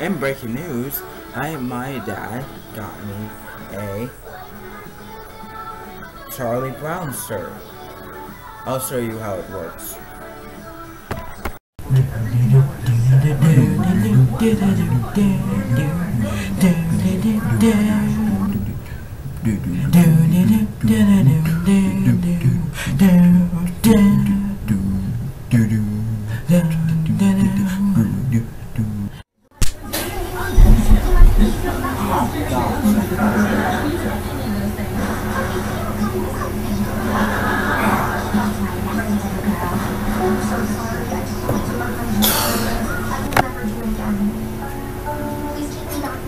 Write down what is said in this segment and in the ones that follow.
And breaking news, I my dad got me a Charlie Brown shirt. I'll show you how it works.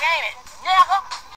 fuck? Yeah.